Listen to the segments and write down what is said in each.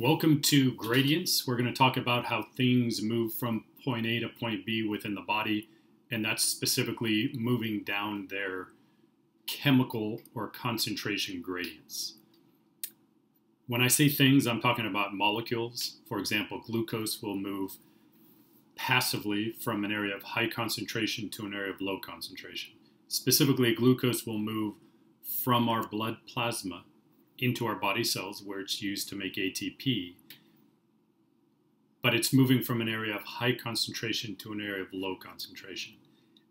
Welcome to Gradients. We're going to talk about how things move from point A to point B within the body, and that's specifically moving down their chemical or concentration gradients. When I say things, I'm talking about molecules. For example, glucose will move passively from an area of high concentration to an area of low concentration. Specifically, glucose will move from our blood plasma into our body cells where it's used to make ATP. But it's moving from an area of high concentration to an area of low concentration.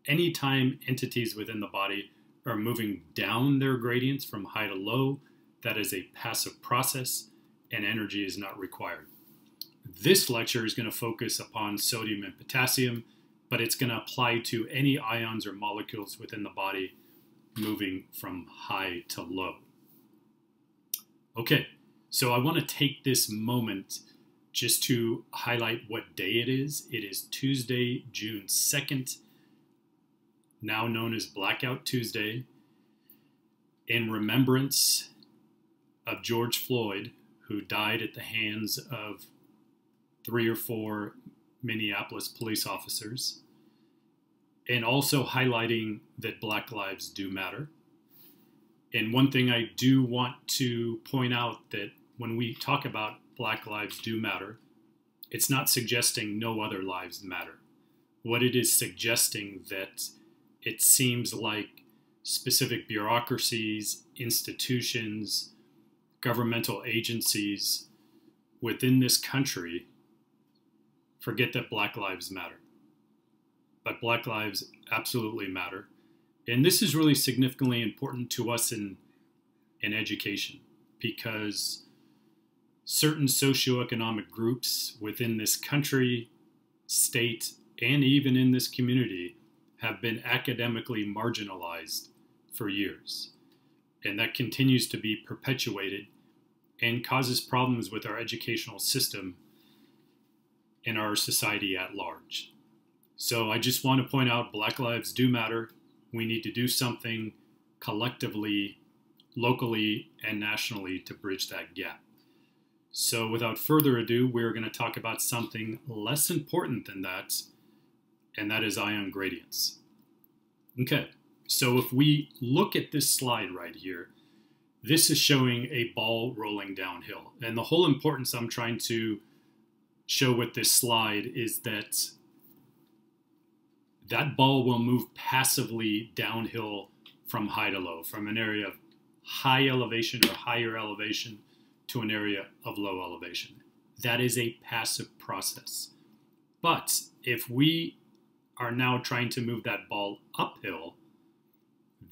Anytime entities within the body are moving down their gradients from high to low, that is a passive process and energy is not required. This lecture is going to focus upon sodium and potassium, but it's going to apply to any ions or molecules within the body moving from high to low. Okay, so I want to take this moment just to highlight what day it is. It is Tuesday, June 2nd, now known as Blackout Tuesday, in remembrance of George Floyd, who died at the hands of three or four Minneapolis police officers, and also highlighting that Black Lives do matter and one thing I do want to point out that when we talk about Black Lives Do Matter, it's not suggesting no other lives matter. What it is suggesting that it seems like specific bureaucracies, institutions, governmental agencies within this country forget that Black Lives matter. But Black Lives absolutely matter. And this is really significantly important to us in, in education because certain socioeconomic groups within this country, state, and even in this community have been academically marginalized for years. And that continues to be perpetuated and causes problems with our educational system and our society at large. So I just want to point out Black Lives do matter we need to do something collectively, locally, and nationally to bridge that gap. So, without further ado, we're going to talk about something less important than that, and that is ion gradients. Okay, so if we look at this slide right here, this is showing a ball rolling downhill. And the whole importance I'm trying to show with this slide is that that ball will move passively downhill from high to low, from an area of high elevation or higher elevation to an area of low elevation. That is a passive process. But if we are now trying to move that ball uphill,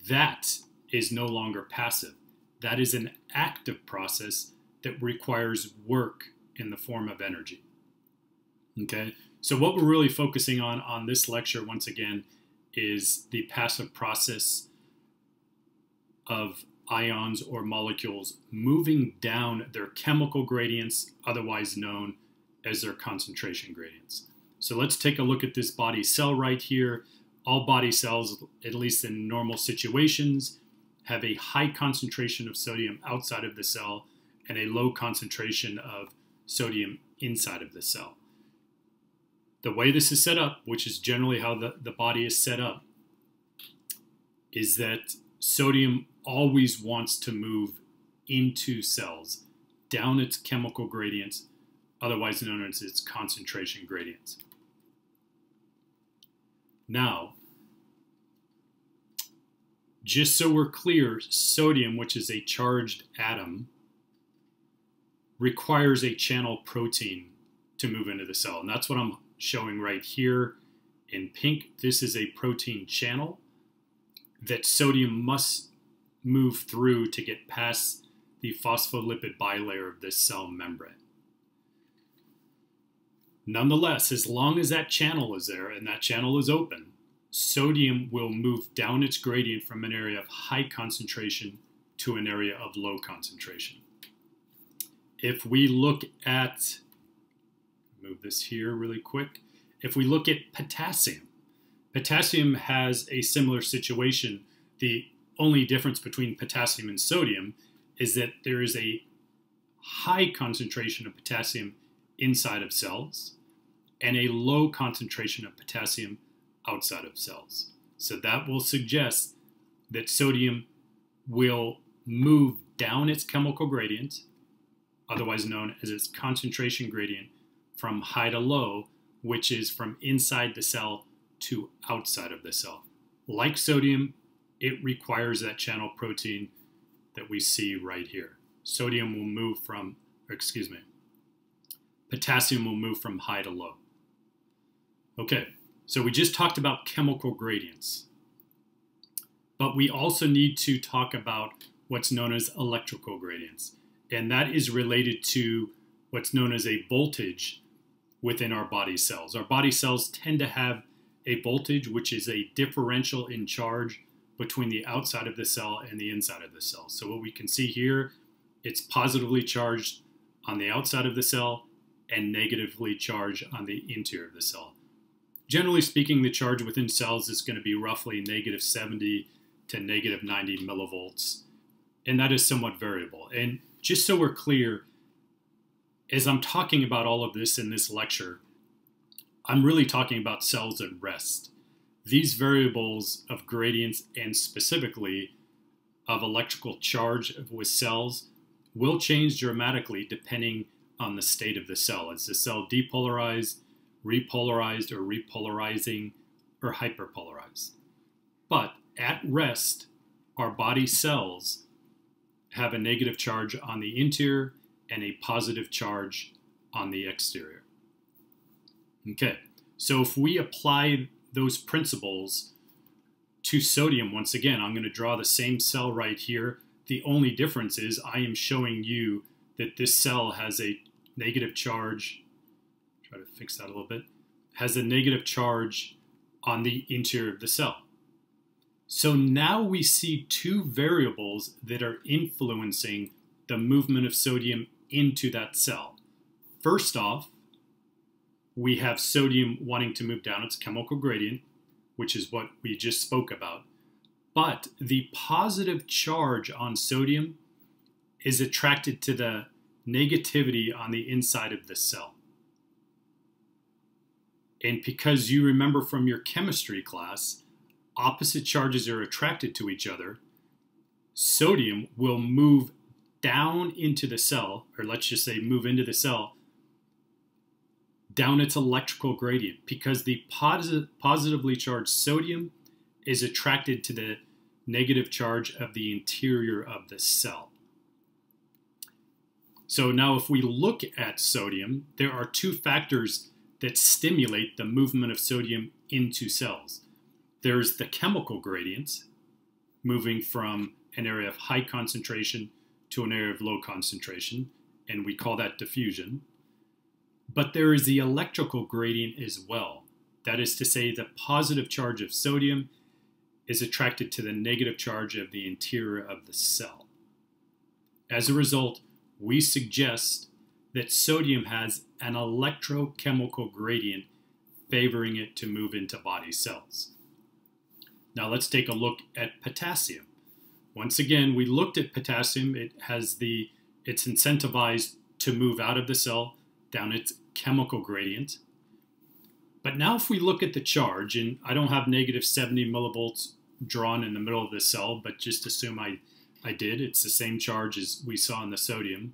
that is no longer passive. That is an active process that requires work in the form of energy. Okay, so what we're really focusing on on this lecture, once again, is the passive process of ions or molecules moving down their chemical gradients, otherwise known as their concentration gradients. So let's take a look at this body cell right here. All body cells, at least in normal situations, have a high concentration of sodium outside of the cell and a low concentration of sodium inside of the cell the way this is set up, which is generally how the, the body is set up, is that sodium always wants to move into cells, down its chemical gradients, otherwise known as its concentration gradients. Now, just so we're clear, sodium, which is a charged atom, requires a channel protein to move into the cell. And that's what I'm showing right here in pink. This is a protein channel that sodium must move through to get past the phospholipid bilayer of this cell membrane. Nonetheless, as long as that channel is there and that channel is open, sodium will move down its gradient from an area of high concentration to an area of low concentration. If we look at move this here really quick. If we look at potassium, potassium has a similar situation. The only difference between potassium and sodium is that there is a high concentration of potassium inside of cells and a low concentration of potassium outside of cells. So that will suggest that sodium will move down its chemical gradient, otherwise known as its concentration gradient, from high to low, which is from inside the cell to outside of the cell. Like sodium, it requires that channel protein that we see right here. Sodium will move from, excuse me, potassium will move from high to low. Okay, so we just talked about chemical gradients. But we also need to talk about what's known as electrical gradients. And that is related to what's known as a voltage within our body cells. Our body cells tend to have a voltage which is a differential in charge between the outside of the cell and the inside of the cell. So what we can see here, it's positively charged on the outside of the cell and negatively charged on the interior of the cell. Generally speaking, the charge within cells is going to be roughly negative 70 to negative 90 millivolts, and that is somewhat variable. And just so we're clear, as I'm talking about all of this in this lecture, I'm really talking about cells at rest. These variables of gradients and specifically of electrical charge with cells will change dramatically depending on the state of the cell. Is the cell depolarized, repolarized, or repolarizing, or hyperpolarized? But at rest, our body cells have a negative charge on the interior and a positive charge on the exterior. Okay, so if we apply those principles to sodium, once again, I'm going to draw the same cell right here. The only difference is I am showing you that this cell has a negative charge, try to fix that a little bit, has a negative charge on the interior of the cell. So now we see two variables that are influencing the movement of sodium into that cell. First off, we have sodium wanting to move down its chemical gradient, which is what we just spoke about. But the positive charge on sodium is attracted to the negativity on the inside of the cell. And because you remember from your chemistry class, opposite charges are attracted to each other, sodium will move down into the cell, or let's just say move into the cell, down its electrical gradient because the posit- positively charged sodium is attracted to the negative charge of the interior of the cell. So now if we look at sodium, there are two factors that stimulate the movement of sodium into cells. There's the chemical gradients, moving from an area of high concentration to an area of low concentration, and we call that diffusion. But there is the electrical gradient as well. That is to say, the positive charge of sodium is attracted to the negative charge of the interior of the cell. As a result, we suggest that sodium has an electrochemical gradient favoring it to move into body cells. Now let's take a look at potassium. Once again, we looked at potassium. It has the, it's incentivized to move out of the cell down its chemical gradient. But now if we look at the charge, and I don't have negative 70 millivolts drawn in the middle of the cell, but just assume I, I did. It's the same charge as we saw in the sodium.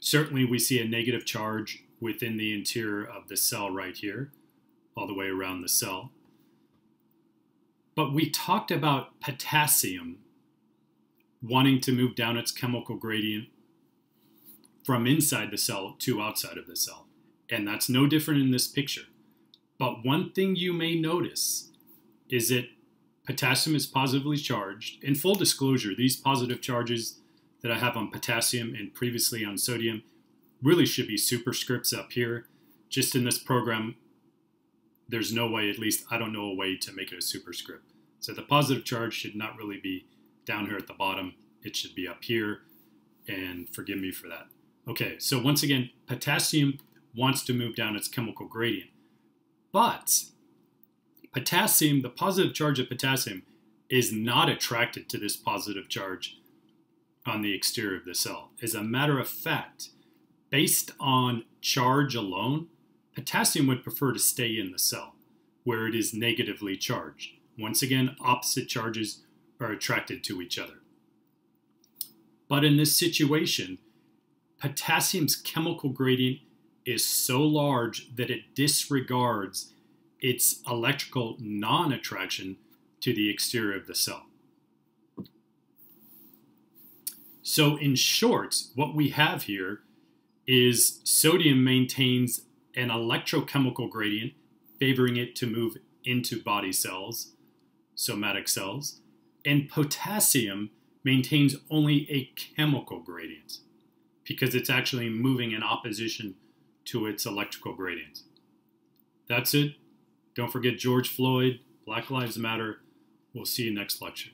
Certainly we see a negative charge within the interior of the cell right here, all the way around the cell. But we talked about potassium wanting to move down its chemical gradient from inside the cell to outside of the cell. And that's no different in this picture. But one thing you may notice is that potassium is positively charged. In full disclosure, these positive charges that I have on potassium and previously on sodium really should be superscripts up here. Just in this program, there's no way, at least I don't know a way to make it a superscript. So the positive charge should not really be down here at the bottom. It should be up here, and forgive me for that. Okay, so once again, potassium wants to move down its chemical gradient. But potassium, the positive charge of potassium, is not attracted to this positive charge on the exterior of the cell. As a matter of fact, based on charge alone, potassium would prefer to stay in the cell where it is negatively charged. Once again, opposite charges are attracted to each other. But in this situation, potassium's chemical gradient is so large that it disregards its electrical non attraction to the exterior of the cell. So, in short, what we have here is sodium maintains an electrochemical gradient favoring it to move into body cells, somatic cells, and potassium maintains only a chemical gradient because it's actually moving in opposition to its electrical gradient. That's it. Don't forget George Floyd, Black Lives Matter. We'll see you next lecture.